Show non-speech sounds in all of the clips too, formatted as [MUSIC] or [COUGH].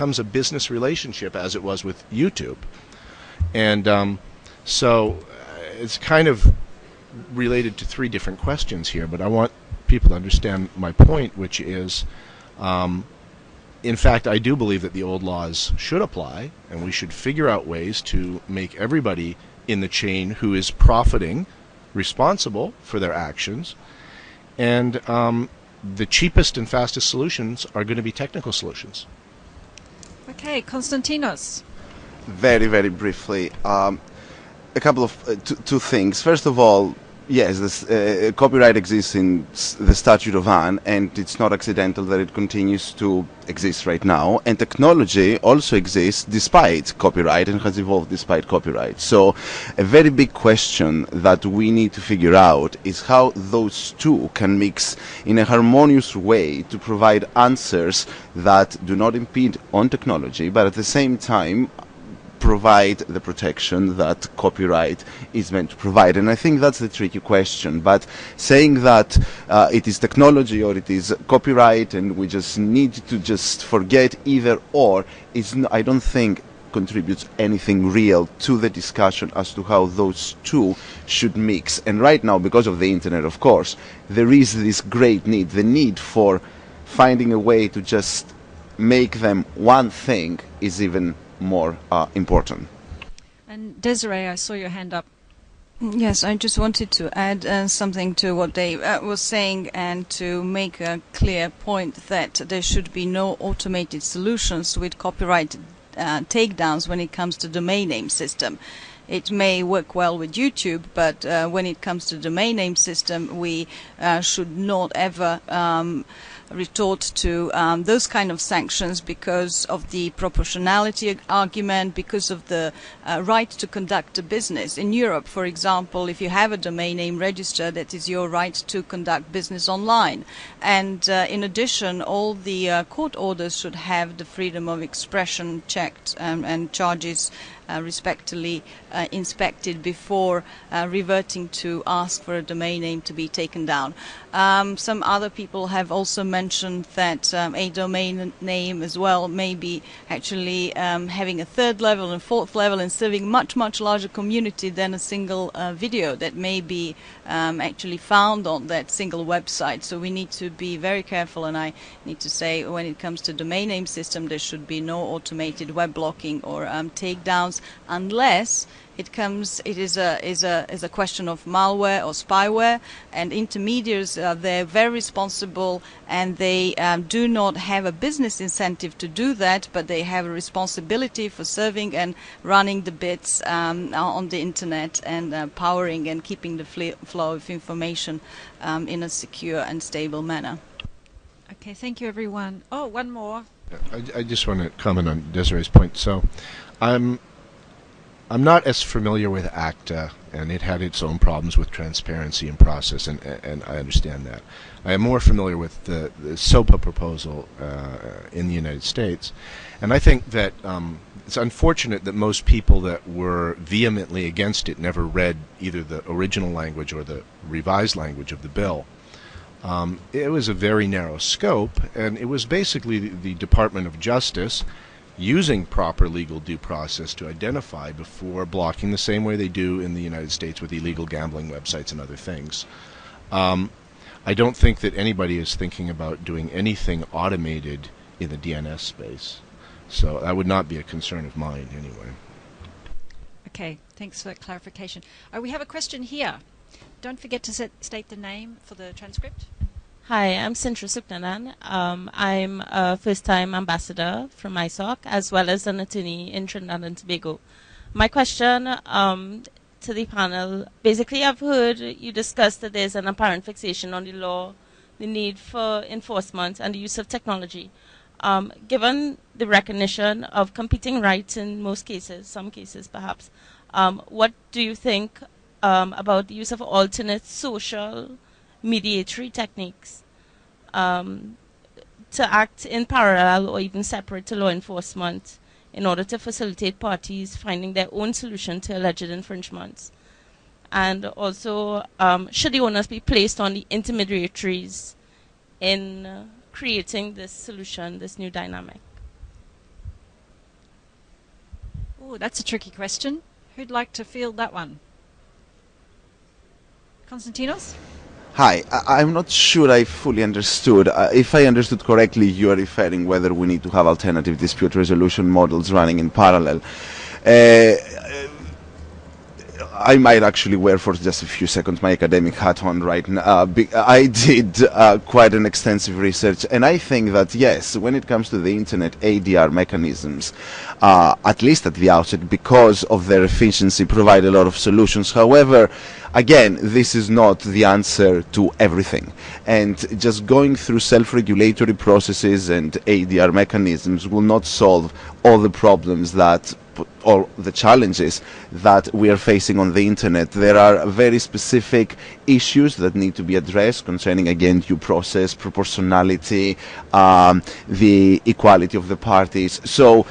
becomes a business relationship as it was with YouTube. And um, so uh, it's kind of related to three different questions here, but I want people to understand my point, which is, um, in fact, I do believe that the old laws should apply, and we should figure out ways to make everybody in the chain who is profiting responsible for their actions. And um, the cheapest and fastest solutions are going to be technical solutions. Okay, Konstantinos. Very, very briefly, um, a couple of uh, two, two, things. First of all, yes, this, uh, copyright exists in the Statute of Anne, and it's not accidental that it continues to exist right now. And technology also exists despite copyright and has evolved despite copyright. So, a very big question that we need to figure out is how those two can mix in a harmonious way to provide answers that do not impede on technology, but at the same time provide the protection that copyright is meant to provide. And I think that's the tricky question. But saying that uh, it is technology or it is copyright and we just need to just forget either or is, n- I don't think contributes anything real to the discussion as to how those two should mix. And right now, because of the internet, of course, there is this great need, the need for finding a way to just make them one thing is even more uh, important. And Desiree, I saw your hand up. Yes, I just wanted to add uh, something to what Dave uh, was saying and to make a clear point that there should be no automated solutions with copyright uh, takedowns when it comes to domain name system. It may work well with YouTube, but uh, when it comes to domain name system, we uh, should not ever um, retort to um, those kind of sanctions because of the proportionality argument, because of the uh, right to conduct a business. In Europe, for example, if you have a domain name registered, that is your right to conduct business online. And uh, in addition, all the uh, court orders should have the freedom of expression checked um, and charges uh, respectively uh, inspected before uh, reverting to ask for a domain name to be taken down. Um, some other people have also mentioned that um, a domain name as well may be actually um, having a third level and fourth level and serving much, much larger community than a single uh, video that may be um, actually found on that single website. So we need to be very careful, and I need to say when it comes to domain name system, there should be no automated web blocking or um, takedowns unless it comes it is a is a is a question of malware or spyware and intermediaries uh, they're very responsible and they um, do not have a business incentive to do that but they have a responsibility for serving and running the bits um, on the internet and uh, powering and keeping the flow of information um, in a secure and stable manner. Okay thank you everyone. Oh one more. I, I just want to comment on Desiree's point. So I'm I'm not as familiar with ACTA, and it had its own problems with transparency and process, and, and I understand that. I am more familiar with the, the SOPA proposal uh, in the United States, and I think that um, it's unfortunate that most people that were vehemently against it never read either the original language or the revised language of the bill. Um, it was a very narrow scope, and it was basically the, the Department of Justice using proper legal due process to identify before blocking the same way they do in the United States with illegal gambling websites and other things. Um, I don't think that anybody is thinking about doing anything automated in the DNS space. So that would not be a concern of mine anyway. Okay, thanks for that clarification. Uh, we have a question here. Don't forget to set, state the name for the transcript. Hi, I'm Sintra Suknanan. Um, I'm a first-time ambassador from ISOC, as well as an attorney in Trinidad and Tobago. My question um, to the panel, basically I've heard you discuss that there's an apparent fixation on the law, the need for enforcement, and the use of technology. Um, given the recognition of competing rights in most cases, some cases perhaps, um, what do you think um, about the use of alternate social mediatory techniques um, to act in parallel or even separate to law enforcement in order to facilitate parties finding their own solution to alleged infringements. And also, um, should the onus be placed on the intermediaries in uh, creating this solution, this new dynamic? Oh, that's a tricky question. Who'd like to field that one? Konstantinos? Hi, I- I'm not sure I fully understood. Uh, if I understood correctly, you are referring whether we need to have alternative dispute resolution models running in parallel. Uh, I might actually wear for just a few seconds my academic hat on right now. Uh, I did uh, quite an extensive research, and I think that yes, when it comes to the internet ADR mechanisms, uh, at least at the outset, because of their efficiency, provide a lot of solutions. However, again, this is not the answer to everything, and just going through self-regulatory processes and ADR mechanisms will not solve all the problems that or the challenges that we are facing on the internet. There are very specific issues that need to be addressed concerning, again, due process, proportionality, um, the equality of the parties. So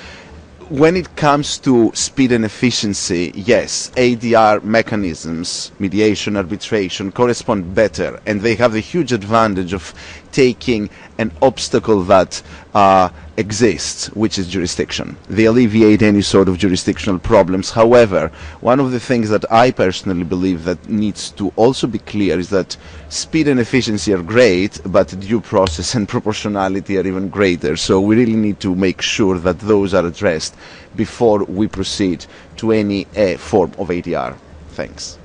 when it comes to speed and efficiency, yes, ADR mechanisms, mediation, arbitration, correspond better, and they have the huge advantage of taking an obstacle that uh, exists, which is jurisdiction. They alleviate any sort of jurisdictional problems. However, one of the things that I personally believe that needs to also be clear is that speed and efficiency are great, but due process [LAUGHS] and proportionality are even greater. So we really need to make sure that those are addressed before we proceed to any uh, form of ADR. Thanks.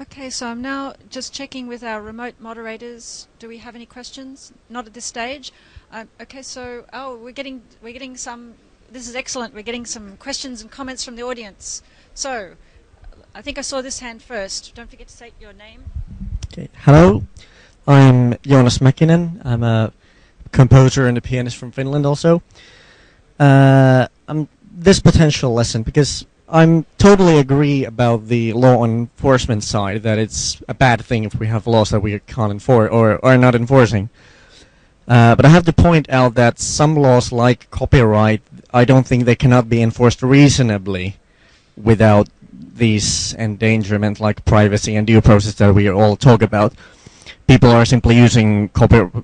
Okay, so I'm now just checking with our remote moderators. Do we have any questions? Not at this stage. Um, okay, so oh, we're getting we're getting some. This is excellent. We're getting some questions and comments from the audience. So, I think I saw this hand first. Don't forget to state your name. Okay. Hello, I'm Jonas Mäkinen. I'm a composer and a pianist from Finland also. Uh, I'm this potential lesson because I'm totally agree about the law enforcement side that it's a bad thing if we have laws that we can't enforce or are not enforcing. Uh, but I have to point out that some laws like copyright, I don't think they cannot be enforced reasonably without these endangerment like privacy and due process that we all talk about. People are simply using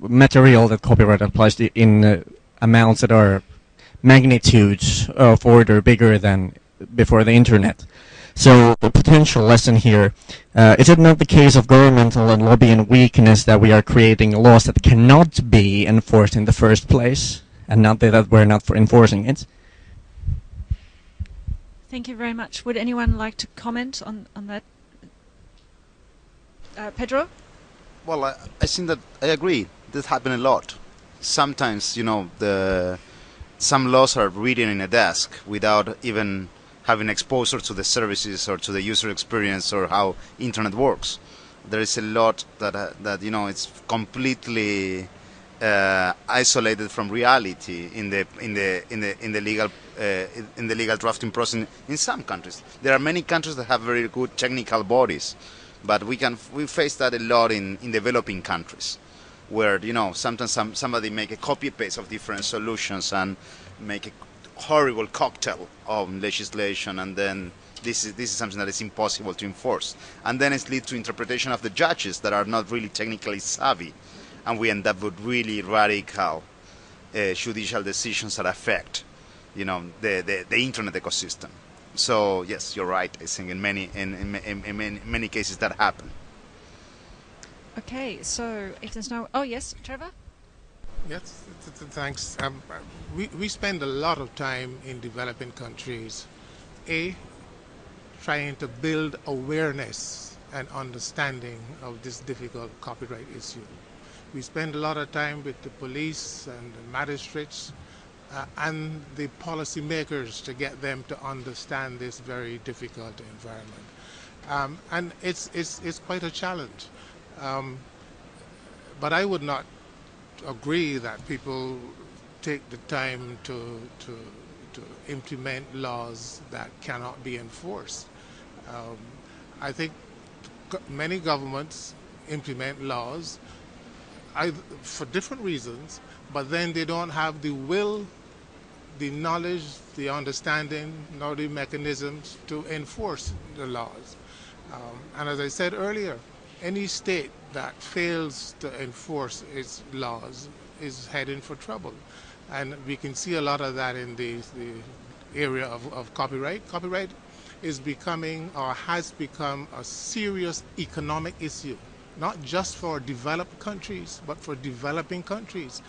material that copyright applies to in uh, amounts that are magnitudes of order bigger than before the internet. So the potential lesson here, uh, is it not the case of governmental and lobbying weakness that we are creating laws that cannot be enforced in the first place, and not that we're not for enforcing it? Thank you very much. Would anyone like to comment on on that? Uh, Pedro. Well, I, I think that I agree. This happens a lot. Sometimes, you know, the some laws are written in a desk without even having exposure to the services or to the user experience or how internet works. There is a lot that uh, that you know it's completely uh, isolated from reality in the in the in the in the legal uh, in the legal drafting process in some countries. There are many countries that have very good technical bodies, but we can we face that a lot in, in developing countries, where you know sometimes some, somebody make a copy paste of different solutions and make a horrible cocktail of legislation, and then this is this is something that is impossible to enforce, and then it leads to interpretation of the judges that are not really technically savvy, and we end up with really radical uh, judicial decisions that affect, you know, the, the, the internet ecosystem. So yes, you're right. I think in many in, in, in, in many, many cases that happen. Okay, so if there's no, oh yes, Trevor. Yes, th- th- thanks. Um, we, we spend a lot of time in developing countries, A, trying to build awareness and understanding of this difficult copyright issue. We spend a lot of time with the police and the magistrates uh, and the policymakers to get them to understand this very difficult environment. Um, and it's, it's, it's quite a challenge. Um, but I would not agree that people take the time to, to, to implement laws that cannot be enforced. Um, I think many governments implement laws for different reasons, but then they don't have the will, the knowledge, the understanding, nor the mechanisms to enforce the laws. Um, and as I said earlier, any state that fails to enforce its laws is heading for trouble. And we can see a lot of that in the, the area of, of copyright. Copyright is becoming or has become a serious economic issue, not just for developed countries, but for developing countries.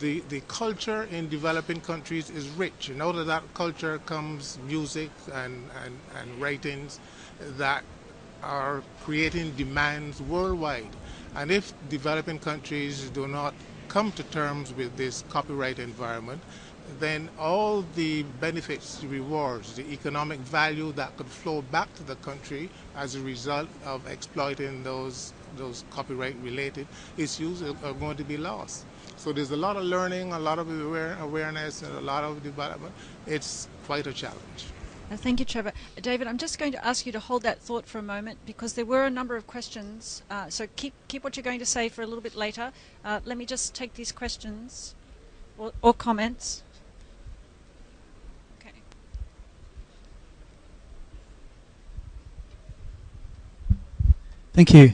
The, the culture in developing countries is rich, and out of that culture comes music and, and, and writings that are creating demands worldwide. And if developing countries do not come to terms with this copyright environment, then all the benefits, the rewards, the economic value that could flow back to the country as a result of exploiting those those copyright related issues are, going to be lost. So there's a lot of learning, a lot of aware, awareness, and a lot of development. It's quite a challenge. Uh, Thank you, Trevor. David, I'm just going to ask you to hold that thought for a moment because there were a number of questions. Uh, so keep keep what you're going to say for a little bit later. Uh, let me just take these questions or, or comments. Okay. Thank you.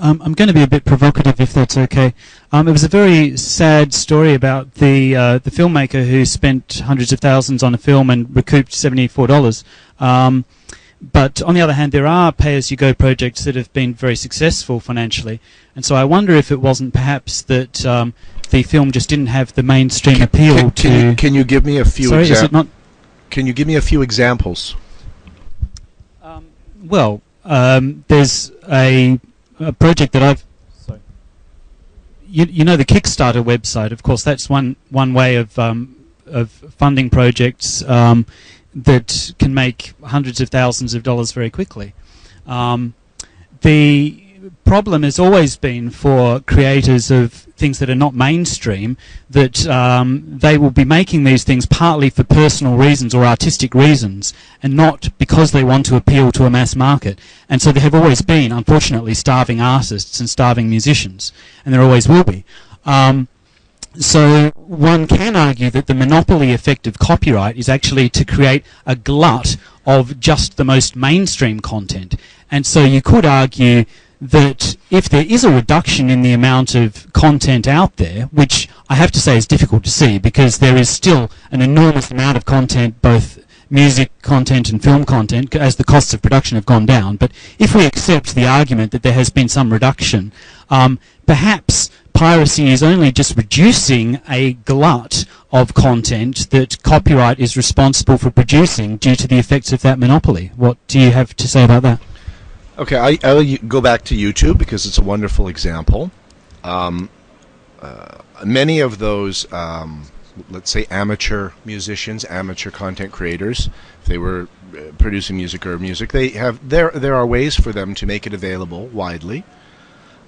Um, I'm going to be a bit provocative, if that's okay. Um, it was a very sad story about the uh, the filmmaker who spent hundreds of thousands on a film and recouped seventy four dollars. Um, but on the other hand, there are pay-as-you-go projects that have been very successful financially, and so I wonder if it wasn't perhaps that um, the film just didn't have the mainstream appeal Can, to. can, you, can you give me a few Sorry, is it not? Can you give me a few examples? Well, um, there's a, a project that I've. Sorry. You, you know the Kickstarter website, of course. That's one one way of um, of funding projects um, that can make hundreds of thousands of dollars very quickly. Um, the problem has always been for creators of things that are not mainstream that um, they will be making these things partly for personal reasons or artistic reasons and not because they want to appeal to a mass market. And so there have always been, unfortunately, starving artists and starving musicians, and there always will be. Um, so one can argue that the monopoly effect of copyright is actually to create a glut of just the most mainstream content. And so you could argue that if there is a reduction in the amount of content out there, which I have to say is difficult to see because there is still an enormous amount of content, both music content and film content, as the costs of production have gone down. But if we accept the argument that there has been some reduction, um, perhaps piracy is only just reducing a glut of content that copyright is responsible for producing due to the effects of that monopoly. What do you have to say about that? Okay, I, I'll go back to YouTube because it's a wonderful example. Um, uh, many of those, um, let's say, amateur musicians, amateur content creators, if they were uh, producing music or music, they have there. There are ways for them to make it available widely.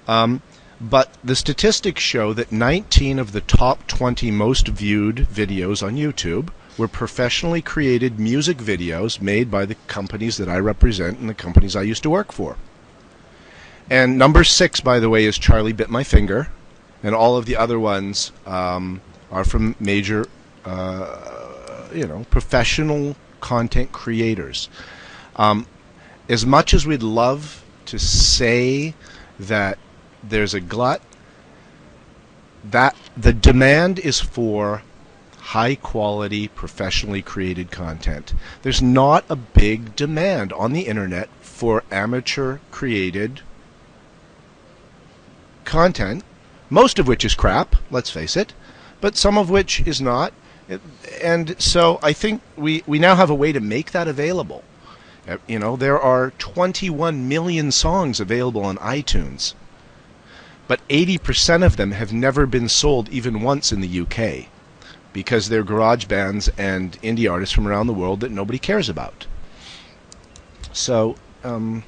Um, but the statistics show that 19 of the top 20 most viewed videos on YouTube were professionally created music videos made by the companies that I represent and the companies I used to work for. And number six, by the way, is Charlie Bit My Finger, and all of the other ones um, are from major, uh, you know, professional content creators. Um, as much as we'd love to say that there's a glut, that the demand is for high quality, professionally created content. There's not a big demand on the internet for amateur created content, most of which is crap, let's face it, but some of which is not. And so I think we, we now have a way to make that available. Uh, You know, there are 21 million songs available on iTunes, but 80% of them have never been sold even once in the UK because they're garage bands and indie artists from around the world that nobody cares about. So, um,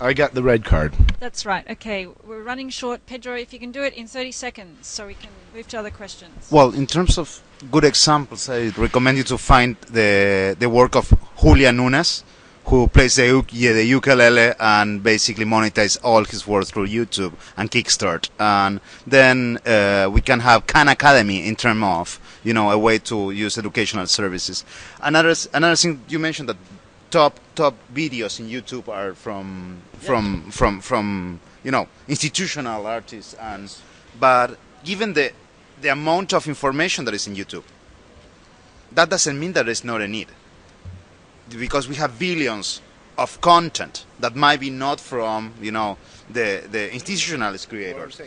I got the red card. That's right. Okay, we're running short. Pedro, if you can do it in 30 seconds so we can move to other questions. Well, in terms of good examples, I recommend you to find the the work of Julia Nunes, who plays the, uk- yeah, the ukulele and basically monetize all his work through YouTube and Kickstart. And then uh, we can have Khan Academy in terms of you know a way to use educational services. Another another thing you mentioned that top top videos in YouTube are from from from from you know institutional artists and but given the the amount of information that is in YouTube that doesn't mean that there's not a need because we have billions of content that might be not from you know the the institutional creators.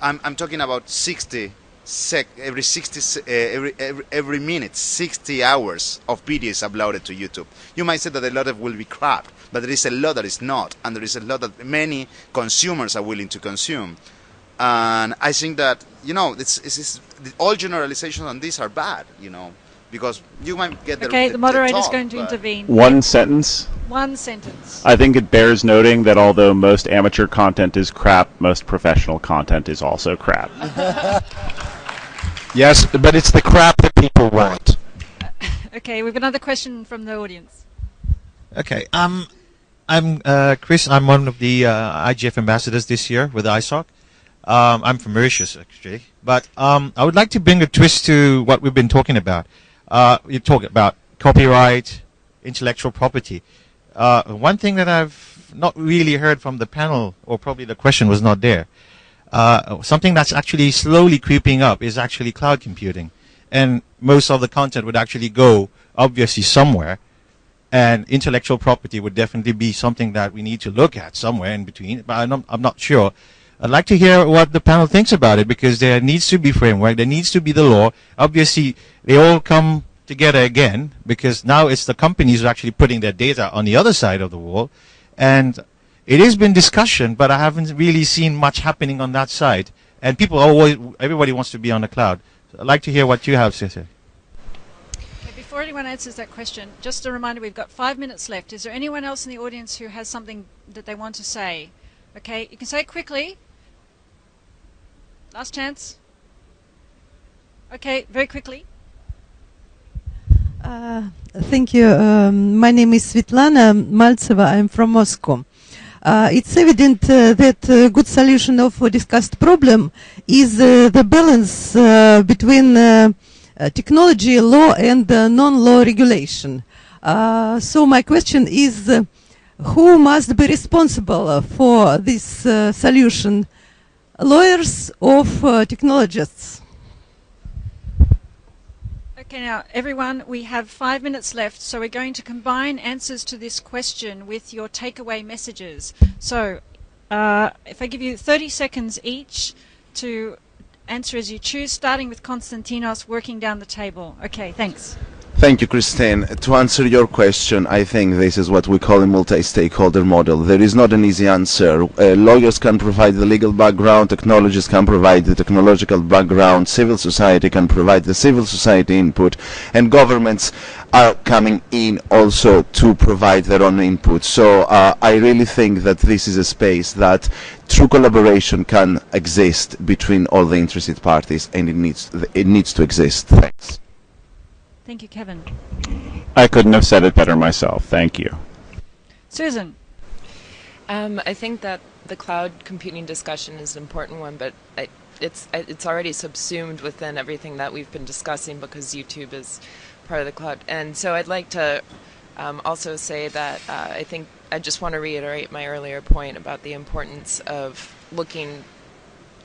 I'm, I'm talking about 60 sec every 60 uh, every, every every minute 60 hours of videos uploaded to YouTube. You might say that a lot of will be crap, but there is a lot that is not, and there is a lot that many consumers are willing to consume. And I think that you know it's, it's, it's all generalizations on this are bad, you know, because you might get the Okay, the moderator is going to intervene. One sentence. One sentence. I think it bears noting that although most amateur content is crap, most professional content is also crap. [LAUGHS] Yes, but it's the crap that people want. [LAUGHS] Okay, we've got another question from the audience. Okay. Um, I'm uh, Chris. I'm one of the uh, IGF ambassadors this year with ISOC. Um, I'm from Mauritius, actually. But um, I would like to bring a twist to what we've been talking about. Uh, you talk about copyright, intellectual property. Uh, one thing that I've not really heard from the panel, or probably the question was not there, uh, something that's actually slowly creeping up is actually cloud computing. And most of the content would actually go, obviously, somewhere and intellectual property would definitely be something that we need to look at somewhere in between. But I'm I'm not sure. I'd like to hear what the panel thinks about it because there needs to be framework. There needs to be the law. Obviously, they all come together again because now it's the companies who are actually putting their data on the other side of the wall, and it has been discussion, but I haven't really seen much happening on that side. And people always, everybody wants to be on the cloud. So I'd like to hear what you have to say. Before anyone answers that question, just a reminder we've got five minutes left. Is there anyone else in the audience who has something that they want to say? Okay, you can say it quickly. Last chance. Okay, very quickly. Uh, Thank you. Um, my name is Svetlana Maltseva. I'm from Moscow. Uh, it's evident uh, that a good solution of a discussed problem is uh, the balance uh, between uh, uh, technology, law, and uh, non-law regulation. Uh, so my question is, uh, who must be responsible uh, for this uh, solution? Lawyers of uh, technologists? Okay, now everyone, we have five minutes left, so we're going to combine answers to this question with your takeaway messages. So, uh, if I give you 30 seconds each to answer as you choose, starting with Konstantinos, working down the table. Okay, thanks. Thank you, Christine. To answer your question, I think this is what we call a multi-stakeholder model. There is not an easy answer. Uh, lawyers can provide the legal background, technologists can provide the technological background, civil society can provide the civil society input, and governments are coming in also to provide their own input. So uh, I really think that this is a space that true collaboration can exist between all the interested parties, and it needs it needs to exist. Thanks. Thank you, Kevin. I couldn't have said it better myself. Thank you. Susan. Um, I think that the cloud computing discussion is an important one, but I, it's I- it's already subsumed within everything that we've been discussing because YouTube is part of the cloud. And so I'd like to um, also say that uh, I think I just want to reiterate my earlier point about the importance of looking,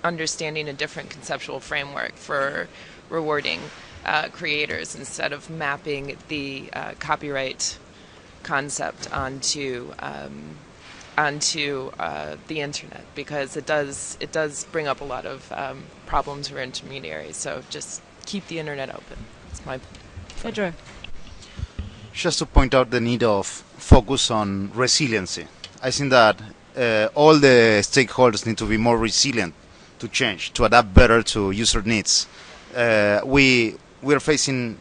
understanding a different conceptual framework for rewarding uh, creators instead of mapping the uh, copyright concept onto um, onto uh, the internet because it does it does bring up a lot of um, problems for intermediaries. So just keep the internet open. It's my Pedro. just to point out the need of focus on resiliency. I think that uh, all the stakeholders need to be more resilient to change, to adapt better to user needs. Uh, we we are facing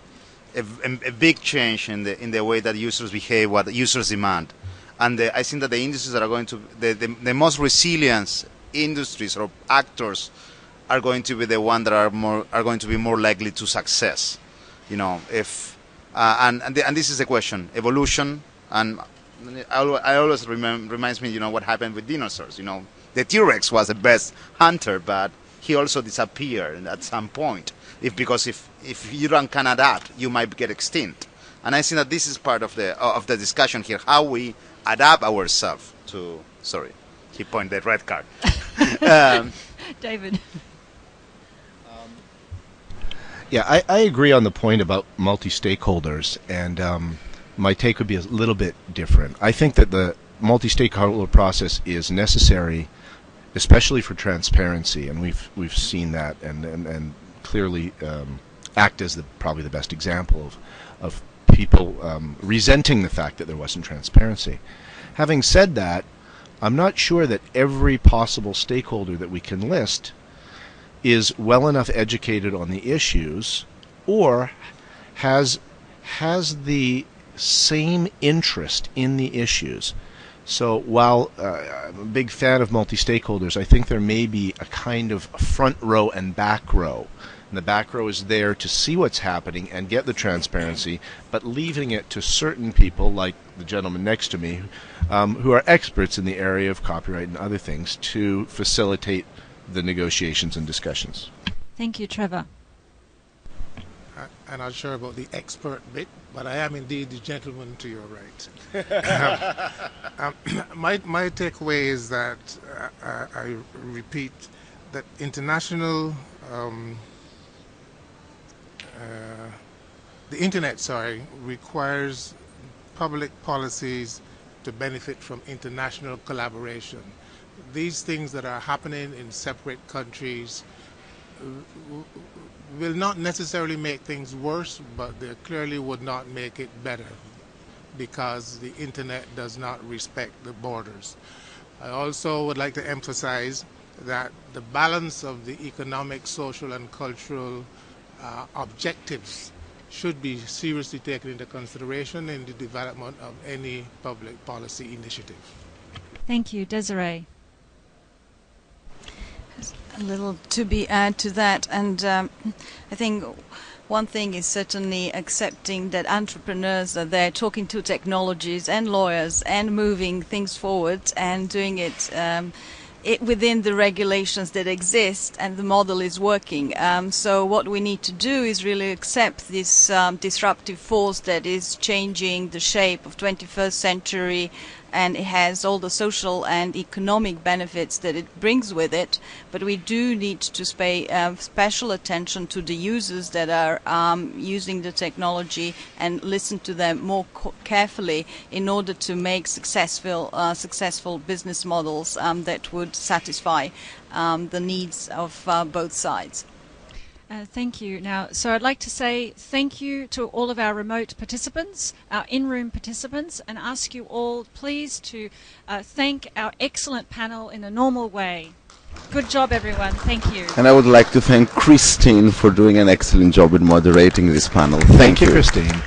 a, a, big change in the in the way that users behave, what users demand, and the, I think that the industries that are going to the, the, the most resilient industries or actors are going to be the one that are more are going to be more likely to success. You know, if uh, and and, the, and this is the question: evolution. And I, always remem- reminds me, you know, what happened with dinosaurs. You know, the T-Rex was the best hunter, but he also disappeared at some point. If because if if you don't can adapt, you might get extinct. And I think that this is part of the of the discussion here: how we adapt ourselves to. Sorry, he pointed the red card. [LAUGHS] um, David. Yeah, I, I agree on the point about multi-stakeholders, and um, my take would be a little bit different. I think that the multi-stakeholder process is necessary, especially for transparency, and we've we've seen that, and and, and clearly um, act as the probably the best example of of people um, resenting the fact that there wasn't transparency. Having said that, I'm not sure that every possible stakeholder that we can list is well enough educated on the issues or has has the same interest in the issues. So while uh, I'm a big fan of multi-stakeholders, I think there may be a kind of front row and back row. And the back row is there to see what's happening and get the transparency, but leaving it to certain people, like the gentleman next to me, um, who are experts in the area of copyright and other things, to facilitate the negotiations and discussions. Thank you, Trevor. I'm not sure about the expert bit, but I am indeed the gentleman to your right. [LAUGHS] um, [CLEARS THROAT] my, my takeaway is that uh, I, I repeat that international, um, uh, the internet, sorry, requires public policies to benefit from international collaboration. These things that are happening in separate countries will not necessarily make things worse, but they clearly would not make it better because the internet does not respect the borders. I also would like to emphasize that the balance of the economic, social, and cultural uh, objectives should be seriously taken into consideration in the development of any public policy initiative. Thank you, Desiree. A little to be add to that, and um, I think one thing is certainly accepting that entrepreneurs are there talking to technologies and lawyers and moving things forward and doing it. Um, it within the regulations that exist and the model is working. Um, so what we need to do is really accept this um, disruptive force that is changing the shape of 21st century and it has all the social and economic benefits that it brings with it. But we do need to pay um, special attention to the users that are um, using the technology and listen to them more carefully in order to make successful uh, successful business models um, that would satisfy um, the needs of uh, both sides. Uh, thank you. Now, so I'd like to say thank you to all of our remote participants, our in-room participants, and ask you all please to uh, thank our excellent panel in a normal way. Good job, everyone. Thank you. And I would like to thank Christine for doing an excellent job in moderating this panel. Thank, thank you, Christine.